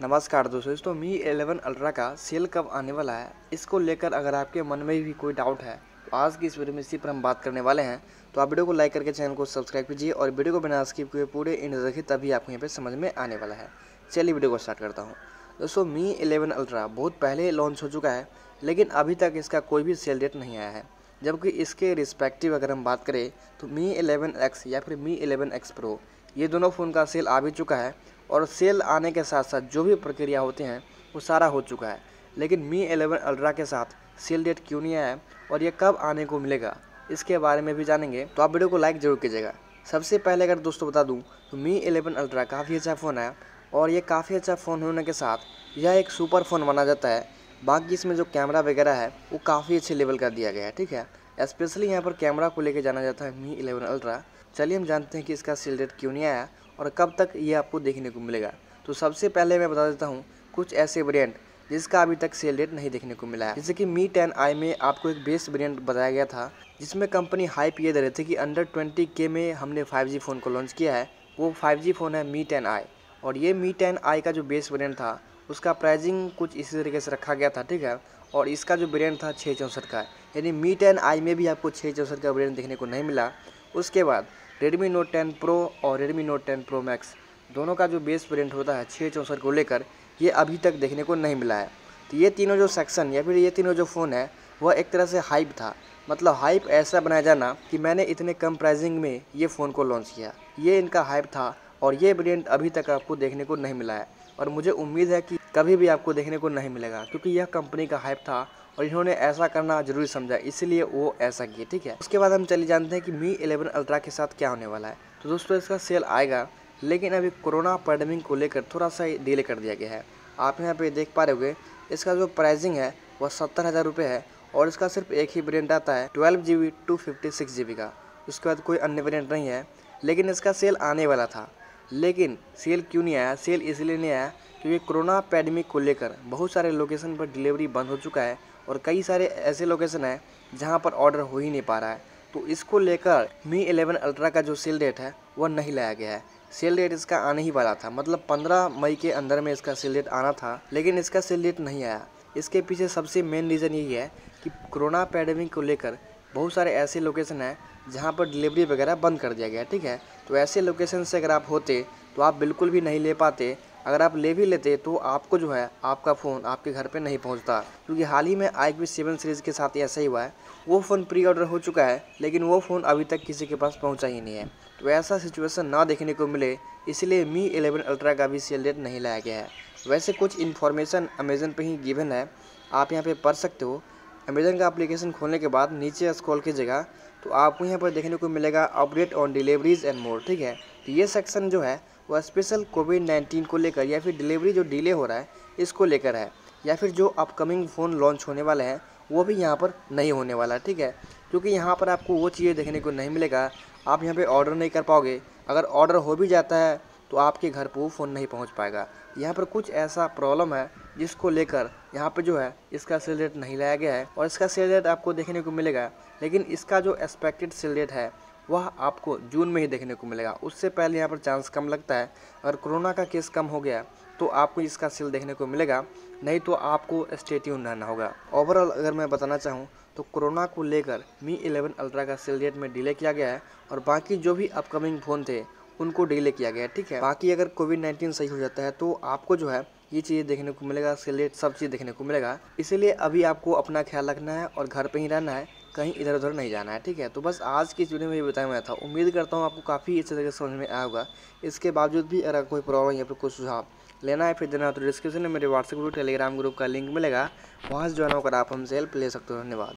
नमस्कार दोस्तों दोस्तों मी 11 अल्ट्रा का सेल कब आने वाला है? इसको लेकर अगर आपके मन में भी कोई डाउट है तो आज की इस वीडियो में इसी पर हम बात करने वाले हैं। तो आप वीडियो को लाइक करके चैनल को सब्सक्राइब कीजिए और वीडियो को बिना स्किप किए पूरे इंड देखिए तभी आपको यहाँ पर समझ में आने वाला है। चलिए वीडियो को स्टार्ट करता हूँ। दोस्तों, मी एलेवन अल्ट्रा बहुत पहले लॉन्च हो चुका है, लेकिन अभी तक इसका कोई भी सेल डेट नहीं आया है। जबकि इसके रिस्पेक्टिव अगर हम बात करें तो मी एलेवन एक्स या फिर मी एलेवन एक्स प्रो, ये दोनों फ़ोन का सेल आ भी चुका है और सेल आने के साथ साथ जो भी प्रक्रिया होते हैं, वो सारा हो चुका है। लेकिन मी एलेवन अल्ट्रा के साथ सेल डेट क्यों नहीं आया और ये कब आने को मिलेगा, इसके बारे में भी जानेंगे तो आप वीडियो को लाइक ज़रूर कीजिएगा। सबसे पहले अगर दोस्तों बता दूँ तो मी एलेवन अल्ट्रा काफ़ी अच्छा फ़ोन है और ये काफ़ी अच्छा फ़ोन होने के साथ यह एक सुपर फ़ोन माना जाता है। बाकी इसमें जो कैमरा वगैरह है, वो काफ़ी अच्छे लेवल का दिया गया है, ठीक है? स्पेशली यहाँ पर कैमरा को लेकर जाना जाता है मी इलेवन अल्ट्रा। चलिए हम जानते हैं कि इसका सेल डेट क्यों नहीं आया और कब तक ये आपको देखने को मिलेगा। तो सबसे पहले मैं बता देता हूँ, कुछ ऐसे वेरिएंट जिसका अभी तक सेल डेट नहीं देखने को मिला है। जैसे कि मी टेन आई में आपको एक बेस्ट वेरिएंट बताया गया था, जिसमें कंपनी हाइप ये दे रही थी कि अंडर ट्वेंटी के में हमने फाइव जी फ़ोन को लॉन्च किया है। वो फाइव जी फ़ोन है मी टेन आई और ये मी टेन आई का जो बेस्ट वेरियंट था, उसका प्राइजिंग कुछ इसी तरीके से रखा गया था, ठीक है? और इसका जो वेरियंट था छः चौंसठ का यानी मी टेन आई में भी आपको छः चौंसठ का वेरियंट देखने को नहीं मिला। उसके बाद रेडमी नोट टेन प्रो और Redmi note ten pro max दोनों का जो बेस वेरियंट होता है छः चौंसठ को लेकर, ये अभी तक देखने को नहीं मिला है। तो ये तीनों जो सेक्शन या फिर ये तीनों जो फ़ोन है, वह एक तरह से हाइप था। मतलब हाइप ऐसा बनाया जाना कि मैंने इतने कम प्राइसिंग में ये फ़ोन को लॉन्च किया। ये इनका हाइप था और ये वेरियंट अभी तक आपको देखने को नहीं मिला है। और मुझे उम्मीद है कि कभी भी आपको देखने को नहीं मिलेगा, क्योंकि यह कंपनी का हाइप था और इन्होंने ऐसा करना ज़रूरी समझा, इसलिए वो ऐसा किए, ठीक है? उसके बाद हम चले जानते हैं कि मी इलेवन अल्ट्रा के साथ क्या होने वाला है। तो दोस्तों, इसका सेल आएगा, लेकिन अभी कोरोना पैंडमिक को लेकर थोड़ा सा डिले कर दिया गया है। आप यहाँ पे देख पा रहे होगे, इसका जो प्राइसिंग है, वह सत्तर हज़ार रुपये है और इसका सिर्फ़ एक ही वेरियंट आता है twelve G B two fifty six G B का। उसके बाद कोई अन्य वेरियंट नहीं है, लेकिन इसका सेल आने वाला था। लेकिन सेल क्यों नहीं आया? सेल इसलिए नहीं आया क्योंकि कोरोना पैडमिक को लेकर बहुत सारे लोकेशन पर डिलीवरी बंद हो चुका है और कई सारे ऐसे लोकेशन हैं जहाँ पर ऑर्डर हो ही नहीं पा रहा है। तो इसको लेकर मी 11 अल्ट्रा का जो सेल डेट है, वह नहीं लाया गया है। सेल डेट इसका आने ही वाला था। मतलब 15 मई के अंदर में इसका सेल डेट आना था, लेकिन इसका सेल डेट नहीं आया। इसके पीछे सबसे मेन रीज़न यही है कि कोरोना पैडेमिक को लेकर बहुत सारे ऐसे लोकेशन हैं जहाँ पर डिलीवरी वगैरह बंद कर दिया गया ठीक है? तो ऐसे लोकेशन से अगर आप होते तो आप बिल्कुल भी नहीं ले पाते अगर आप ले भी लेते तो आपको जो है, आपका फ़ोन आपके घर पे नहीं पहुँचता। क्योंकि हाल ही में आई पी सेवन सीरीज़ के साथ ऐसा ही हुआ है। वो फ़ोन प्री ऑर्डर हो चुका है, लेकिन वो फ़ोन अभी तक किसी के पास पहुँचा ही नहीं है। तो ऐसा सिचुएशन ना देखने को मिले, इसलिए मी एलेवन अल्ट्रा का भी सेल डेट नहीं लाया गया है। वैसे कुछ इन्फॉर्मेशन अमेज़न पर ही गिवन है। आप यहाँ पर पढ़ सकते हो। अमेज़न का एप्लीकेशन खोलने के बाद नीचे स्क्रॉल कीजिएगा तो आपको यहाँ पर देखने को मिलेगा update on deliveries and more ठीक है? तो ये सेक्शन जो है, वह स्पेशल कोविड नाइन्टीन को लेकर या फिर डिलीवरी जो डिले हो रहा है, इसको लेकर है। या फिर जो अपकमिंग फ़ोन लॉन्च होने वाले हैं, वो भी यहाँ पर नहीं होने वाला ठीक है? क्योंकि यहाँ पर आपको वो चीज़ें देखने को नहीं मिलेगा। आप यहाँ पे ऑर्डर नहीं कर पाओगे। अगर ऑर्डर हो भी जाता है तो आपके घर पर वो फ़ोन नहीं पहुँच पाएगा। यहाँ पर कुछ ऐसा प्रॉब्लम है, जिसको लेकर यहाँ पे जो है, इसका सेल रेट नहीं लाया गया है और इसका सेल रेट आपको देखने को मिलेगा। लेकिन इसका जो एक्सपेक्टेड सेल रेट है, वह आपको जून में ही देखने को मिलेगा। उससे पहले यहाँ पर चांस कम लगता है। अगर कोरोना का केस कम हो गया तो आपको इसका सेल देखने को मिलेगा। नहीं तो आपको स्टेट्यून रहना होगा। ओवरऑल अगर मैं बताना चाहूँ तो कोरोना को लेकर मी 11 अल्ट्रा का सेल डेट में डिले किया गया है और बाकी जो भी अपकमिंग फ़ोन थे, उनको डिले किया गया है, ठीक है? बाकी अगर कोविड नाइन्टीन सही हो जाता है तो आपको जो है ये चीज़ देखने को मिलेगा डेट सब चीज़ देखने को मिलेगा। इसीलिए अभी आपको अपना ख्याल रखना है और घर पर ही रहना है, कहीं इधर उधर नहीं जाना है, ठीक है? तो बस आज की इस वीडियो में ये बताया मैं था। उम्मीद करता हूँ आपको काफ़ी अच्छे तरीके से समझ में आया होगा। इसके बावजूद भी अगर कोई प्रॉब्लम या फिर कोई सुझाव लेना है, फिर देना तो डिस्क्रिप्शन में मेरे व्हाट्सएप ग्रुप टेलीग्राम ग्रुप का लिंक मिलेगा। वहाँ से ज्वाइन होकर आप हमसे हेल्प ले सकते हो। धन्यवाद।